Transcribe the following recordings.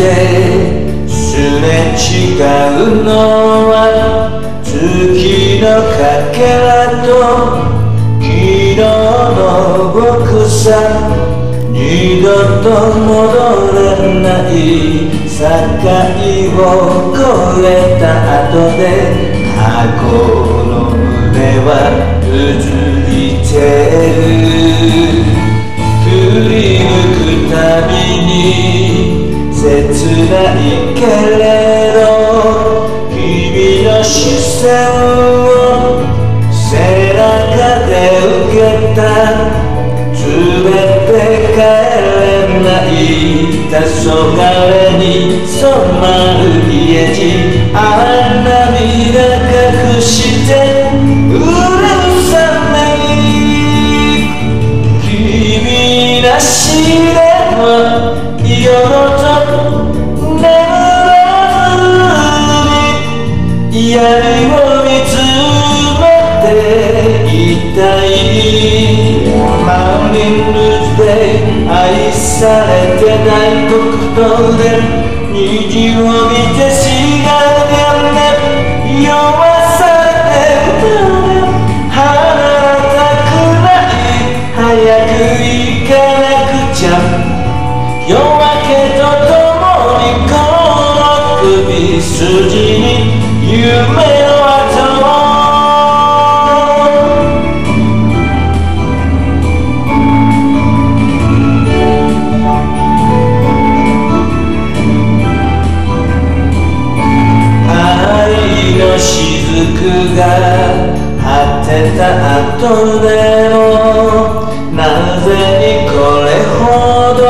ですれ違うのは月のかけらと戻れない境を越えた後で箱の胸はうずいてる振り向くたびに切ないけれど君の視線を背中で受けた全て帰れない黄昏に染まる家路あんな涙隠してうるさない君なしでは夜槍を見つめていたいされてない黒糖で虹を見てしがんで弱されて歌で離れたくない早く行かなくちゃ。夜明けとともにこの首筋に夢のた後でもなぜにこれほど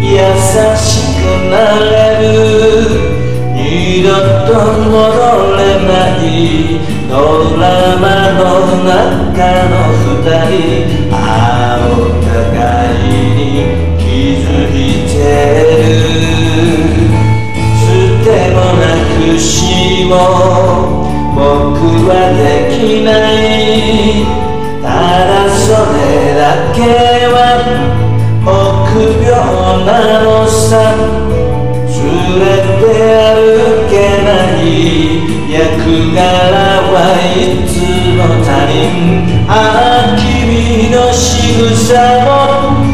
優しくなれる？二度と戻れないドラマの中の二人。ああお互いに気づいてる。つてもなくしも僕はできない。ただそれだけは臆病なのさ。連れて歩けない役柄はいつも他人ああ君の仕草も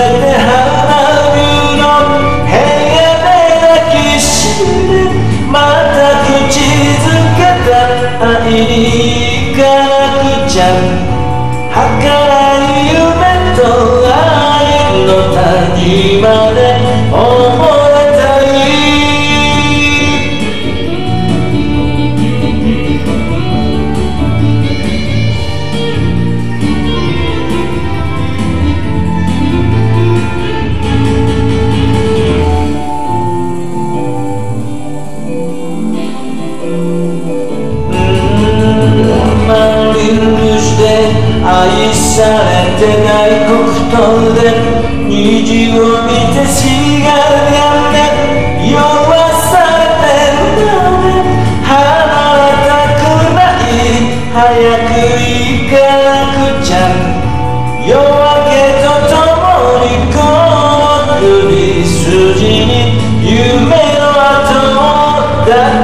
花されてない黒糖で虹を見てしがんで弱されてるので離れたくない早く行かなくちゃ夜明けとともにこの首筋に夢の後だから